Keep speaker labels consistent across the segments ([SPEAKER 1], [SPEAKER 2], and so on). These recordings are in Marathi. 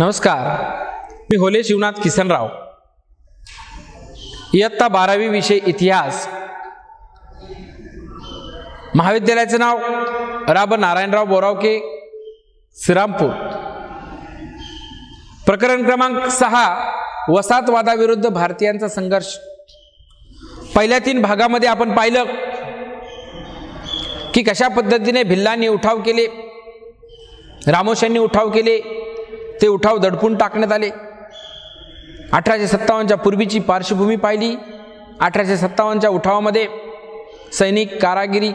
[SPEAKER 1] नमस्कार. मी होले शिवनाथ किसनराव. इयत्ता बारावी विषय इतिहास. महाविद्यालयाचं नाव राब नारायणराव बोरावके श्रीरामपूर. प्रकरण क्रमांक सहा वसाहतवादाविरुद्ध भारतीयांचा संघर्ष. पहिल्या तीन भागामध्ये आपण पाहिलं की कशा पद्धतीने भिल्लांनी उठाव केले रामोशांनी उठाव केले ते उठाव दडपून टाकण्यात आले. अठराशे सत्तावन्नच्या पूर्वीची पार्श्वभूमी पाहिली. अठराशे सत्तावन्नच्या उठावामध्ये सैनिक कारागिरी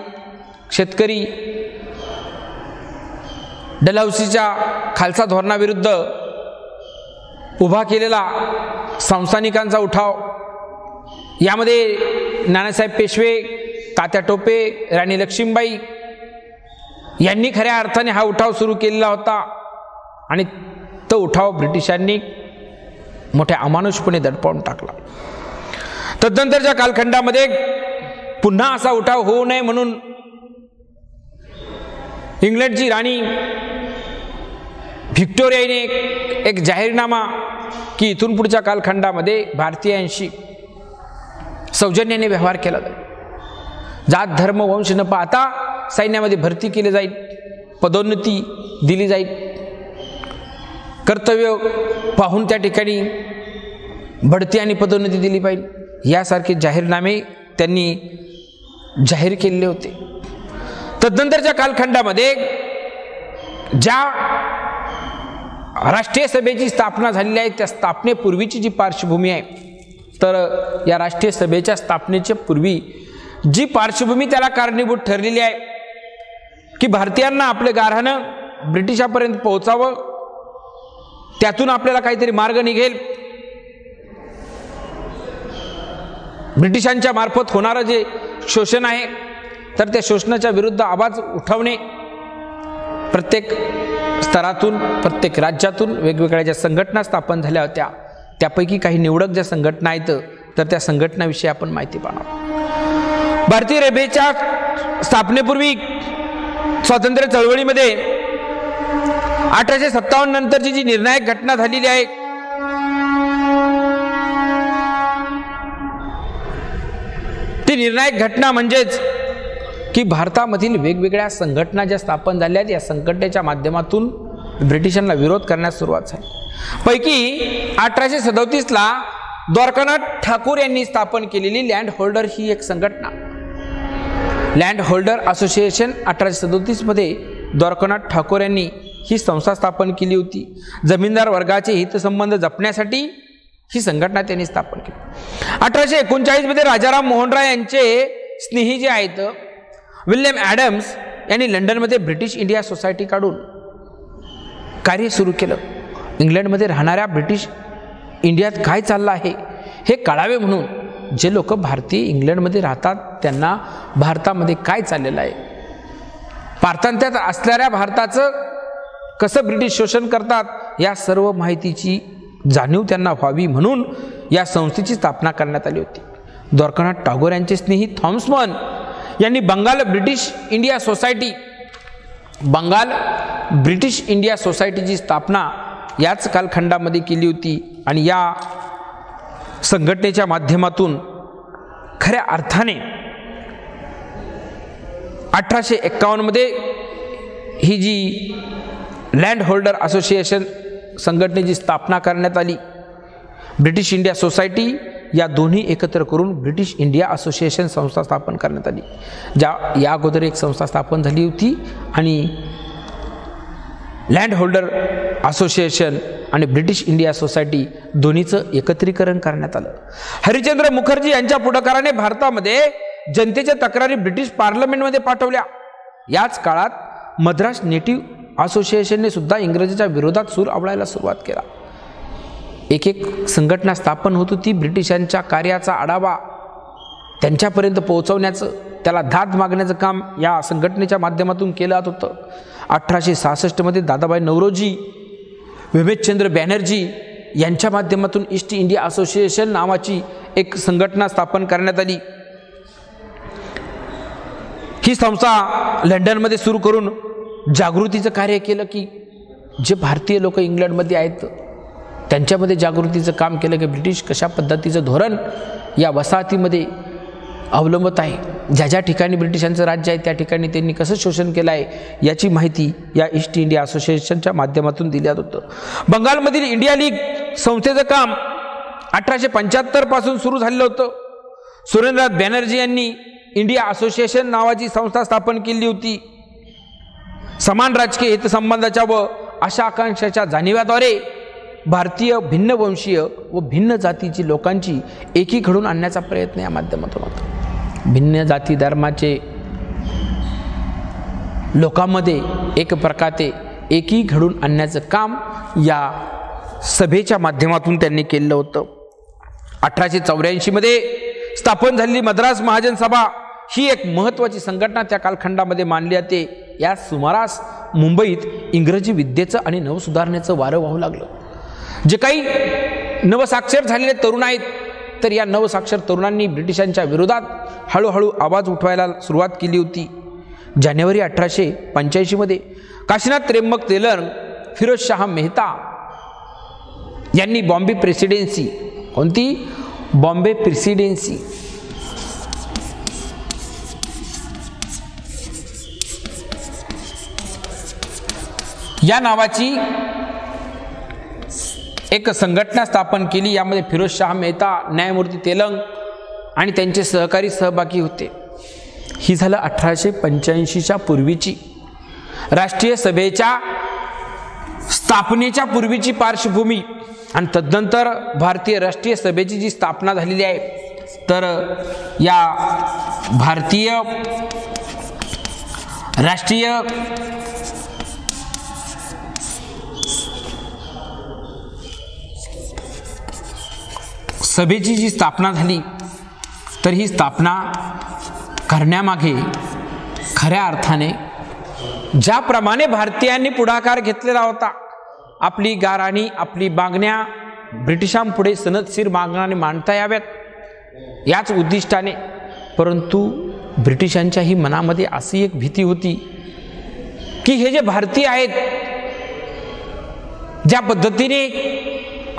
[SPEAKER 1] शेतकरी डलहौसीच्या खालसा धोरणाविरुद्ध उभा केलेला संस्थानिकांचा उठाव. यामध्ये नानासाहेब पेशवे तात्या टोपे राणी लक्ष्मीबाई यांनी खऱ्या अर्थाने हा उठाव सुरू केलेला होता. आणि तो उठाव ब्रिटिशांनी मोठ्या अमानुषपणे दडपावून टाकला. तदनंतरच्या कालखंडामध्ये पुन्हा असा उठाव होऊ नये म्हणून इंग्लंडची राणी व्हिक्टोरियाने एक, एक जाहीरनामा की इथून पुढच्या कालखंडामध्ये भारतीयांशी सौजन्याने व्यवहार केला जाईल. जात धर्म वंश न पाहता सैन्यामध्ये भरती केली जाईल. पदोन्नती दिली जाईल. कर्तव्य पाहून त्या ठिकाणी बढती आणि पदोन्नती दिली पाहिजे यासारखे जाहीरनामे त्यांनी जाहीर केलेले होते. तदनंतरच्या कालखंडामध्ये ज्या राष्ट्रीय सभेची स्थापना झालेली आहे त्या स्थापनेपूर्वीची जी पार्श्वभूमी आहे तर या राष्ट्रीय सभेच्या स्थापनेच्या पूर्वी जी पार्श्वभूमी त्याला कारणीभूत ठरलेली आहे की भारतीयांना आपलं गारहाणं ब्रिटिशापर्यंत पोहोचावं त्यातून आपल्याला काहीतरी मार्ग निघेल. ब्रिटिशांच्या मार्फत होणारं जे शोषण आहे तर त्या शोषणाच्या विरुद्ध आवाज उठवणे प्रत्येक स्तरातून प्रत्येक राज्यातून वेगवेगळ्या ज्या संघटना स्थापन झाल्या होत्या त्यापैकी काही निवडक ज्या संघटना आहेत तर त्या संघटनाविषयी आपण माहिती पाहणार भारतीय रेल्वेच्या स्थापनेपूर्वी स्वातंत्र्य चळवळीमध्ये अठराशे सत्तावन्न नंतरची जी निर्णायक घटना झालेली आहे ती निर्णायक घटना म्हणजेच की भारतामधील वेगवेगळ्या संघटना ज्या स्थापन झाल्या आहेत या संघटनेच्या माध्यमातून ब्रिटिशांना विरोध करण्यास सुरुवात झाली. पैकी अठराशे सदोतीसला द्वारकानाथ ठाकूर यांनी स्थापन केलेली लँड होल्डर ही एक संघटना. लँड होल्डर असोसिएशन अठराशे सदोतीसमध्ये द्वारकानाथ ठाकूर यांनी ही संस्था स्थापन केली होती. जमीनदार वर्गाचे हितसंबंध जपण्यासाठी ही संघटना त्यांनी स्थापन केली. अठराशे एकोणचाळीसमध्ये राजाराम मोहन राय यांचे स्नेही जे आहेत विल्यम ॲडम्स यांनी लंडनमध्ये ब्रिटिश इंडिया सोसायटी काढून कार्य सुरू केलं. इंग्लंडमध्ये राहणाऱ्या ब्रिटिश इंडियात काय चाललं आहे हे कळावे म्हणून जे लोक भारतीय इंग्लंडमध्ये राहतात त्यांना भारतामध्ये काय चाललेलं आहे? पारतंत्र्यात असणाऱ्या भारताचं कसं ब्रिटिश शोषण करतात या सर्व माहितीची जाणीव त्यांना व्हावी म्हणून या संस्थेची स्थापना करण्यात आली होती. द्वारकानाथ टागोर यांचे स्नेही थॉम्समन यांनी Bengal British India society Bengal British India सोसायटीची स्थापना याच कालखंडामध्ये केली होती आणि या संघटनेच्या माध्यमातून खऱ्या अर्थाने अठराशे एक्कावन्नमध्ये ही जी लँड होल्डर असोसिएशन संघटनेची स्थापना करण्यात आली. ब्रिटिश इंडिया सोसायटी या दोन्ही एकत्र करून ब्रिटिश इंडिया असोसिएशन संस्था स्थापन करण्यात आली. ज्या या अगोदर एक संस्था स्थापन झाली होती आणि लँड होल्डर असोसिएशन आणि ब्रिटिश इंडिया सोसायटी दोन्हीचं एकत्रीकरण करण्यात आलं. हरिचंद्र मुखर्जी यांच्या पुढाकाराने भारतामध्ये जनतेच्या तक्रारी ब्रिटिश पार्लमेंटमध्ये पाठवल्या. याच काळात मद्रास नेटिव्ह असोसिएशनने सुद्धा इंग्रजीच्या विरोधात सूर आवळायला सुरुवात केला. एक एक संघटना स्थापन होत होती. ब्रिटिशांच्या कार्याचा आढावा त्यांच्यापर्यंत पोहोचवण्याचं त्याला दाद मागण्याचं काम या संघटनेच्या माध्यमातून केलं जात होतं. अठराशे सहासष्टमध्ये दादाबाई नवरोजी विवेकचंद्र बॅनर्जी यांच्या माध्यमातून ईस्ट इंडिया असोसिएशन नावाची एक संघटना स्थापन करण्यात आली. ही संस्था लंडनमध्ये सुरू करून जागृतीचं कार्य केलं की जे भारतीय लोक इंग्लंडमध्ये आहेत त्यांच्यामध्ये जागृतीचं काम केलं की ब्रिटिश कशा पद्धतीचं धोरण या वसाहतीमध्ये अवलंबत आहे. ज्या ज्या ठिकाणी ब्रिटिशांचं राज्य आहे त्या ठिकाणी त्यांनी कसं शोषण केलं आहे याची माहिती या ईस्ट इंडिया असोसिएशनच्या माध्यमातून दिल्यात होतं. बंगालमधील इंडिया लीग संस्थेचं काम अठराशे पंच्याहत्तरपासून सुरू झालेलं होतं. सुरेंद्रनाथ बॅनर्जी यांनी इंडिया असोसिएशन नावाची संस्था स्थापन केली होती. समान राजकीय हितसंबंधाच्या व अशा आकांक्षाच्या जाणीव्याद्वारे भारतीय भिन्नवंशीय व भिन्न जातीची लोकांची एकी घडून आणण्याचा प्रयत्न या माध्यमातून होता. भिन्न जाती धर्माचे लोकांमध्ये एक प्रकारे एकी घडून आणण्याचं काम या सभेच्या माध्यमातून त्यांनी केलेलं होतं. अठराशे चौऱ्याऐंशीमध्ये स्थापन झालेली मद्रास महाजन सभा ही एक महत्त्वाची संघटना त्या कालखंडामध्ये मानली जाते या सुमारास मुंबईत इंग्रजी विद्येचं आणि नवसुधारणेचं वारं वाहू लागलं. जे काही नवसाक्षर झालेले तरुण आहेत तर या नवसाक्षर तरुणांनी ब्रिटिशांच्या विरोधात हळूहळू आवाज उठवायला सुरुवात केली होती. जानेवारी अठराशे पंच्याऐंशीमध्ये काशीनाथ त्रेम्बक तेलर फिरोज शाह मेहता यांनी बॉम्बे प्रेसिडेन्सी कोणती? बॉम्बे प्रेसिडेन्सी या नावाची एक संघटना स्थापन केली. यामध्ये फिरोज शाह मेहता न्यायमूर्ती तेलंग आणि त्यांचे सहकारी सहभागी होते. ही झालं अठराशे पंच्याऐंशीच्या पूर्वीची. राष्ट्रीय सभेच्या स्थापनेच्या पूर्वीची पार्श्वभूमी आणि तदनंतर भारतीय राष्ट्रीय सभेची जी स्थापना झालेली आहे तर या भारतीय राष्ट्रीय सभेची जी स्थापना झाली तर ही स्थापना करण्यामागे खऱ्या अर्थाने ज्याप्रमाणे भारतीयांनी पुढाकार घेतलेला होता आपली गाराणी आपली मागण्या ब्रिटिशांपुढे सनदशीर मागण्याने मांडता याव्यात याच उद्दिष्टाने. परंतु ब्रिटिशांच्याही मनामध्ये अशी एक भीती होती की हे जे भारतीय आहेत ज्या पद्धतीने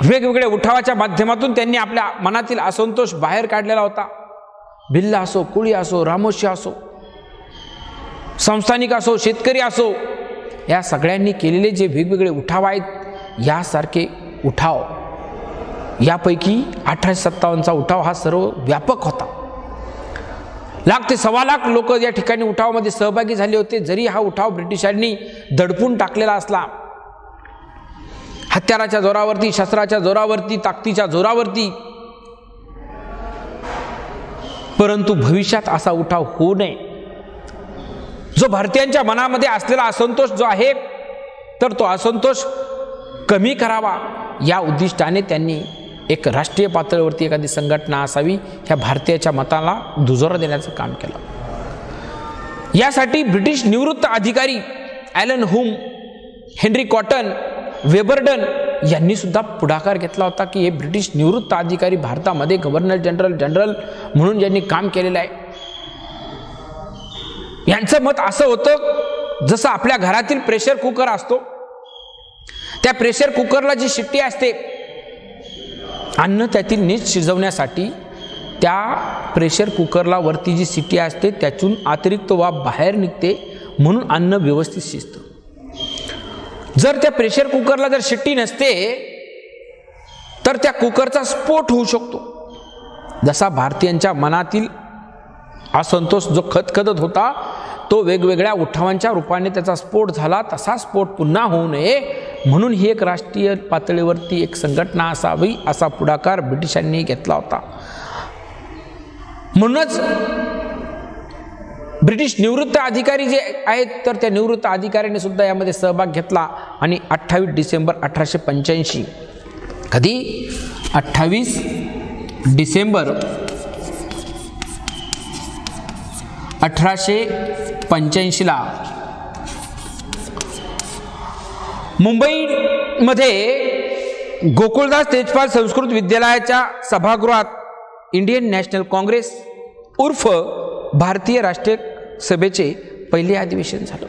[SPEAKER 1] वेगवेगळ्या उठावाच्या माध्यमातून त्यांनी आपल्या मनातील असंतोष बाहेर काढलेला होता. भिल्ल असो कुळी असो रामोशी असो संस्थानिक असो शेतकरी असो या सगळ्यांनी केलेले जे वेगवेगळे उठाव आहेत यासारखे उठाव. यापैकी अठराशे सत्तावन्नचा उठाव हा सर्व व्यापक होता. लाख ते सव्वा लाख लोक या ठिकाणी उठावामध्ये सहभागी झाले होते. जरी हा उठाव ब्रिटिशांनी दडपून टाकलेला असला हत्याराच्या जोरावरती शस्त्राच्या जोरावरती ताकदीच्या जोरावरती. परंतु भविष्यात असा उठाव होऊ नये. जो भारतीयांच्या मनामध्ये असलेला असंतोष जो आहे तर तो असंतोष कमी करावा. या उद्दिष्टाने त्यांनी एक राष्ट्रीय पातळीवरती एखादी संघटना असावी ह्या भारतीयाच्या मताला दुजोरा देण्याचं काम केलं. यासाठी ब्रिटिश निवृत्त अधिकारी ॲलन हुम हेनरी कॉटन वेबर्डन यांनी सुद्धा पुढाकार घेतला होता की हे ब्रिटिश निवृत्त अधिकारी भारतामध्ये गव्हर्नर जनरल जनरल म्हणून ज्यांनी काम केलेलं आहे. यांचं मत असं होतं जसं आपल्या घरातील प्रेशर कुकर असतो त्या प्रेशर कुकरला जी शिट्टी असते अन्न त्यातील नीट शिजवण्यासाठी त्या प्रेशर कुकरला वरती जी शिट्टी असते त्यातून अतिरिक्त वाफ बाहेर निघते म्हणून अन्न व्यवस्थित शिजतं. जर त्या प्रेशर कुकरला जर शिट्टी नसते तर त्या कुकरचा स्फोट होऊ शकतो. जसा भारतीयांच्या मनातील असंतोष जो खतखदत होता तो वेगवेगळ्या उठावांच्या रूपाने त्याचा स्फोट झाला तसा स्फोट पुन्हा होऊ नये. म्हणून ही एक राष्ट्रीय पातळीवरती एक संघटना असावी असा पुढाकार ब्रिटिशांनी घेतला होता. म्हणूनच ब्रिटिश निवृत्त अधिकारी जे आहेत तर त्या निवृत्त अधिकाऱ्याने सुद्धा यामध्ये सहभाग घेतला. आणि अठ्ठावीस डिसेंबर अठराशे पंच्याऐंशी कधी? अठ्ठावीस डिसेंबर अठराशे पंच्याऐंशीला. मुंबईमध्ये गोकुळदास तेजपाल संस्कृत विद्यालयाच्या सभागृहात इंडियन नॅशनल काँग्रेस उर्फ भारतीय राष्ट्रीय सभेचे पहिले अधिवेशन झालं.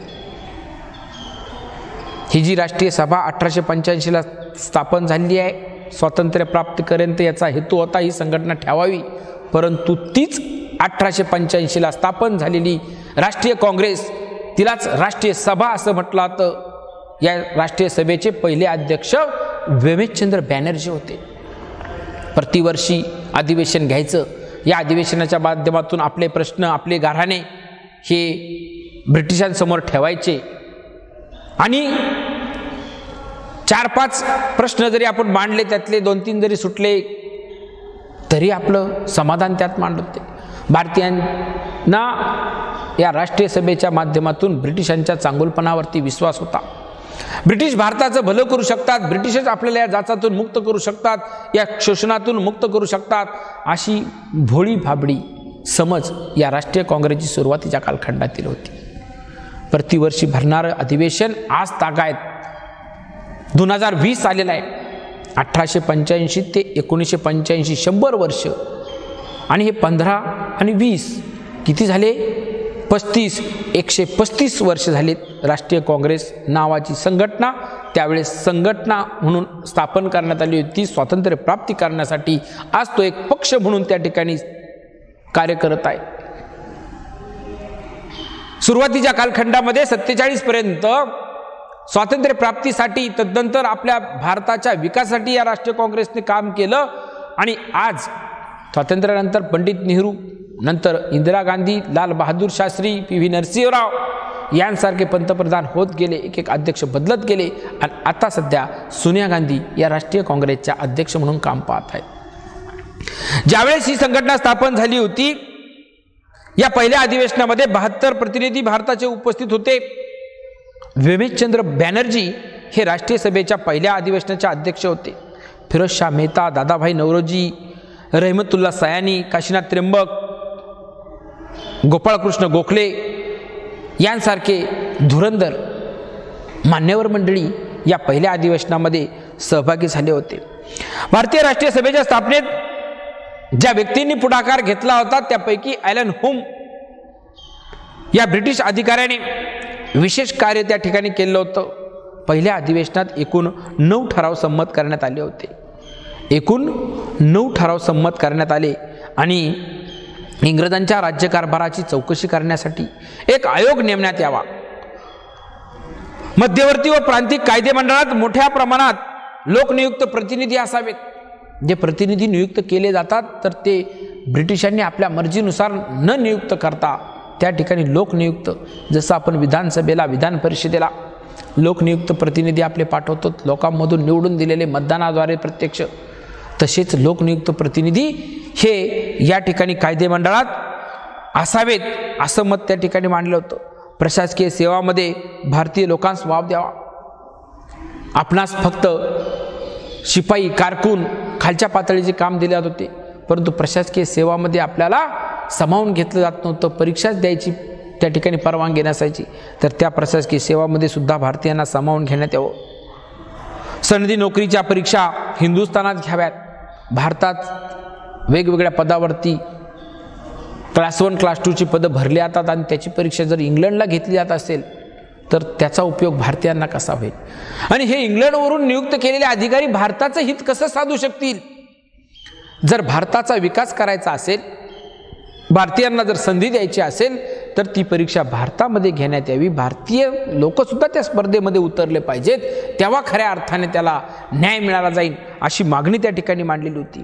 [SPEAKER 1] ही जी राष्ट्रीय सभा अठराशे पंच्याऐंशीला स्थापन झालेली आहे स्वातंत्र्य प्राप्तीपर्यंत याचा हेतू होता ही संघटना ठेवावी परंतु तीच अठराशे पंच्याऐंशीला स्थापन झालेली राष्ट्रीय काँग्रेस तिलाच राष्ट्रीय सभा असं म्हटलं जातं. या राष्ट्रीय सभेचे पहिले अध्यक्ष व्यमेशचंद्र बॅनर्जी होते. प्रतिवर्षी अधिवेशन घ्यायचं. या अधिवेशनाच्या माध्यमातून आपले प्रश्न आपले गाऱ्हाणे हे ब्रिटिशांसमोर ठेवायचे. आणि चार पाच प्रश्न जरी आपण मांडले त्यातले दोन तीन जरी सुटले तरी आपलं समाधान त्यात मांडते भारतीयांना या राष्ट्रीय सभेच्या माध्यमातून ब्रिटिशांच्या चांगुलपणावरती विश्वास होता. ब्रिटिश भारताचं भलं करू शकतात ब्रिटिशच आपल्याला या जाचातून मुक्त करू शकतात या शोषणातून मुक्त करू शकतात अशी भोळी भाबडी समज या राष्ट्रीय काँग्रेसची सुरुवातीच्या कालखंडातील होती. प्रतिवर्षी भरणारं अधिवेशन आज तागायत. दोन हजार वीस आलेलं आहे. अठराशे पंच्याऐंशी ते एकोणीसशे पंच्याऐंशी शंभर वर्ष. आणि हे पंधरा आणि वीस किती झाले? पस्तीस. एकशे पस्तीस वर्ष झालीत राष्ट्रीय काँग्रेस नावाची संघटना. त्यावेळेस संघटना म्हणून स्थापन करण्यात आली होती. स्वातंत्र्य प्राप्ती करण्यासाठी आज तो एक पक्ष म्हणून त्या ठिकाणी कार्य करत आहे. सुरुवातीच्या कालखंडामध्ये सत्तेचाळीस पर्यंत स्वातंत्र्य प्राप्तीसाठी तदनंतर आपल्या भारताच्या विकासासाठी या राष्ट्रीय काँग्रेसने काम केलं आणि आज स्वातंत्र्यानंतर पंडित नेहरू नंतर इंदिरा गांधी लाल बहादूर शास्त्री पी व्ही नरसिंहराव यांसारखे पंतप्रधान होत गेले एक एक अध्यक्ष बदलत गेले आणि आता सध्या सोनिया गांधी या राष्ट्रीय काँग्रेसच्या अध्यक्ष म्हणून काम पाहत आहेत. ज्यावेळेस ही संघटना स्थापन झाली होती या पहिल्या अधिवेशनामध्ये बहात्तर प्रतिनिधी भारताचे उपस्थित होते. विमेशचंद्र बॅनर्जी हे राष्ट्रीय सभेच्या पहिल्या अधिवेशनाचे अध्यक्ष होते. फिरोज शाह मेहता दादाभाई नवरोजी रहमतुल्ला सयानी काशीनाथ त्र्यंबक गोपाळकृष्ण गोखले यांसारखे धुरंधर मान्यवर मंडळी या पहिल्या अधिवेशनामध्ये सहभागी झाले होते. भारतीय राष्ट्रीय सभेच्या स्थापनेत ज्या व्यक्तींनी पुढाकार घेतला होता त्यापैकी ॲलन होम या ब्रिटिश अधिकाऱ्याने विशेष कार्य त्या ठिकाणी केलं होतं. पहिल्या अधिवेशनात एकूण नऊ ठराव संमत करण्यात आले होते. एकूण नऊ ठराव संमत करण्यात आले आणि इंग्रजांच्या राज्यकारभाराची चौकशी करण्यासाठी एक आयोग नेमण्यात यावा. मध्यवर्ती व प्रांतिक कायदे मंडळात मोठ्या प्रमाणात लोकनियुक्त प्रतिनिधी असावेत. जे प्रतिनिधी नियुक्त केले जातात तर ते ब्रिटिशांनी आपल्या मर्जीनुसार न नियुक्त करता त्या ठिकाणी लोकनियुक्त जसं आपण विधानसभेला विधान परिषदेला लोकनियुक्त प्रतिनिधी आपले पाठवतो लोकांमधून निवडून दिलेले मतदानाद्वारे प्रत्यक्ष तसेच लोकनियुक्त प्रतिनिधी हे या ठिकाणी कायदेमंडळात असावेत असं मत त्या ठिकाणी मांडलं होतं. प्रशासकीय सेवामध्ये भारतीय लोकांस वाव द्यावा. आपणास फक्त शिपाई कारकून खालच्या पातळीचे काम दिले जात होते परंतु प्रशासकीय सेवामध्ये आपल्याला समावून घेतलं जात नव्हतं परीक्षाच द्यायची त्या ठिकाणी परवानगी नसायची. तर त्या प्रशासकीय सेवामध्ये सुद्धा भारतीयांना सामावून घेण्यात यावं. सनदी नोकरीच्या परीक्षा हिंदुस्थानात घ्याव्यात. भारतात वेगवेगळ्या पदावरती क्लास वन क्लास टूची पदं भरली जातात आणि त्याची परीक्षा जर इंग्लंडला घेतली जात असेल तर त्याचा उपयोग भारतीयांना कसा होईल? आणि हे इंग्लंडवरून नियुक्त केलेले अधिकारी भारताचं हित कसं साधू शकतील? जर भारताचा विकास करायचा असेल भारतीयांना जर संधी द्यायची असेल तर ती परीक्षा भारतामध्ये घेण्यात यावी. भारतीय लोकसुद्धा त्या स्पर्धेमध्ये उतरले पाहिजेत. तेव्हा खऱ्या अर्थाने त्याला न्याय मिळाला जाईल अशी मागणी त्या ठिकाणी मांडलेली होती.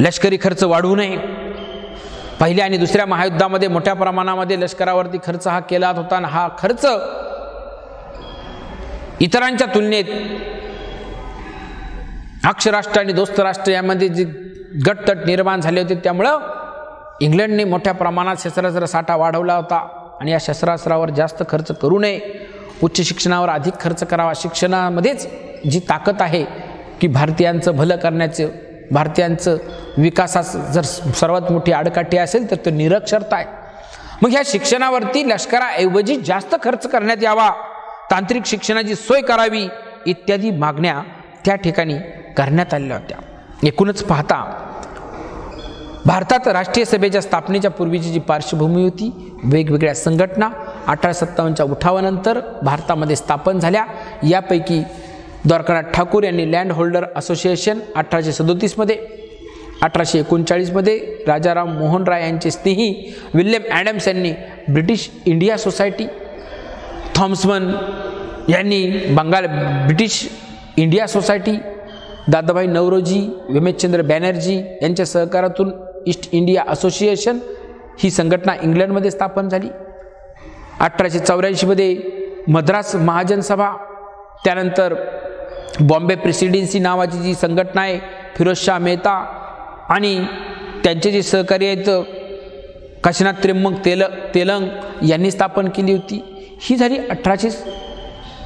[SPEAKER 1] लष्करी खर्च वाढू नये. पहिल्या आणि दुसऱ्या महायुद्धामध्ये मोठ्या प्रमाणामध्ये लष्करावरती खर्च हा केला होता आणि हा खर्च इतरांच्या तुलनेत अक्षराष्ट्र आणि दोस्त राष्ट्र यामध्ये जे गटतट निर्माण झाले होते त्यामुळं इंग्लंडने मोठ्या प्रमाणात शस्त्रास्त्र साठा वाढवला होता. आणि या शस्त्रास्त्रावर जास्त खर्च करू नये उच्च शिक्षणावर अधिक खर्च करावा शिक्षणामध्येच जी ताकद आहे की भारतीयांचं भलं करण्याचं भारतीयांचं विकासास जर सर्वात मोठी आडकाठी असेल तर तो निरक्षरता आहे. मग ह्या शिक्षणावरती लष्कराऐवजी जास्त खर्च करण्यात यावा तांत्रिक शिक्षणाची सोय करावी इत्यादी मागण्या त्या ठिकाणी करण्यात आलेल्या होत्या. एकूणच पाहता भारतात राष्ट्रीय सभेच्या स्थापनेच्या पूर्वीची जी पार्श्वभूमी होती वेगवेगळ्या संघटना अठराशे सत्तावन्नच्या उठावानंतर भारतामध्ये स्थापन झाल्या. यापैकी द्वारकानाथ ठाकूर यांनी लँड होल्डर असोसिएशन अठराशे सदोतीसमध्ये अठराशे एकोणचाळीसमध्ये राजाराम मोहन राय यांचे स्नेही विल्यम ॲडम्स यांनी ब्रिटिश इंडिया सोसायटी थॉम्समन यांनी Bengal British India society Dadabhai Naoroji Womesh Chandra Banerjee यांच्या सहकारातून ईस्ट इंडिया असोसिएशन ही संघटना इंग्लंडमध्ये स्थापन झाली. अठराशे चौऱ्याऐंशीमध्ये मद्रास महाजन सभा त्यानंतर बॉम्बे प्रेसिडेन्सी नावाची जी संघटना आहे फिरोजशाह मेहता आणि त्यांचे जे सहकारी आहेत काशीनाथ त्र्यंबक तेल तेलंग यांनी स्थापन केली होती. ही झाली अठराशे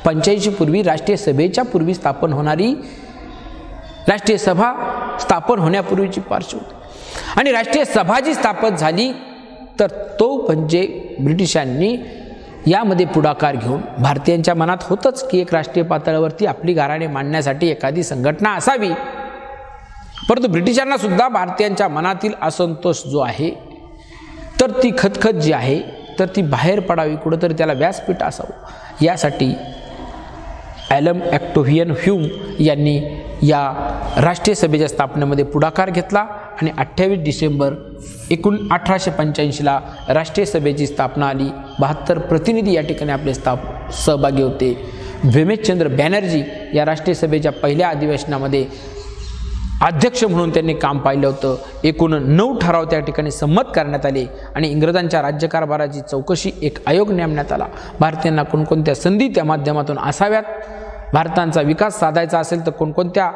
[SPEAKER 1] पंच्याऐंशी पूर्वी राष्ट्रीय सभेच्या पूर्वी स्थापन होणारी राष्ट्रीय सभा स्थापन होण्यापूर्वीची पार्श्वभूमी. आणि राष्ट्रीय सभा जी स्थापन झाली तर तो म्हणजे ब्रिटिशांनी यामध्ये पुढाकार घेऊन भारतीयांच्या मनात होतंच की एक राष्ट्रीय पातळीवरती आपली गाराणे मांडण्यासाठी एखादी संघटना असावी. परंतु ब्रिटिशांना सुद्धा भारतीयांच्या मनातील असंतोष जो आहे तर ती खतखत जी आहे तर ती बाहेर पडावी कुठंतरी त्याला व्यासपीठ असावं. यासाठी ॲलम ॲक्टोव्हियन ह्यूम यांनी या राष्ट्रीय सभेच्या स्थापनेमध्ये पुढाकार घेतला आणि अठ्ठावीस डिसेंबर एकूण अठराशे पंच्याऐंशीला राष्ट्रीय सभेची स्थापना आली. बहात्तर प्रतिनिधी या ठिकाणी आपले स्थाप सहभागी होते. भीमेशचंद्र बॅनर्जी या राष्ट्रीय सभेच्या पहिल्या अधिवेशनामध्ये अध्यक्ष म्हणून त्यांनी काम पाहिलं होतं. एकूण नऊ ठराव त्या ठिकाणी संमत करण्यात आले आणि इंग्रजांच्या राज्यकारभाराची चौकशी एक आयोग नेमण्यात आला. भारतीयांना कोणकोणत्या संधी त्या माध्यमातून असाव्यात? भारतांचा विकास साधायचा असेल तर कोणकोणत्या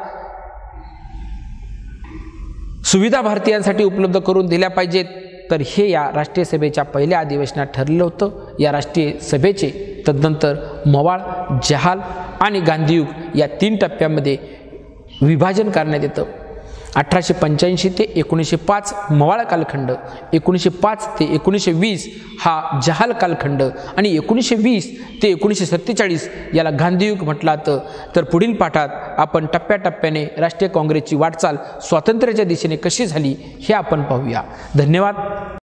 [SPEAKER 1] सुविधा भारतीयांसाठी उपलब्ध करून दिल्या पाहिजेत? तर हे या राष्ट्रीय सभेच्या पहिल्या अधिवेशनात ठरलेलं होतं. या राष्ट्रीय सभेचे तदनंतर मवाळ जहाल आणि गांधीयुग या तीन टप्प्यामध्ये विभाजन करण्यात येतं. अठराशे पंच्याऐंशी ते एकोणीसशे पाच मवाळ कालखंड एकोणीसशे पाच ते एकोणीसशे वीस हा जहाल कालखंड आणि एकोणीसशे वीस ते एकोणीसशे सत्तेचाळीस याला गांधीयुग म्हटलं तर पुढील पाठात आपण टप्प्याटप्प्याने राष्ट्रीय काँग्रेसची वाटचाल स्वातंत्र्याच्या दिशेने कशी झाली हे आपण पाहूया. धन्यवाद.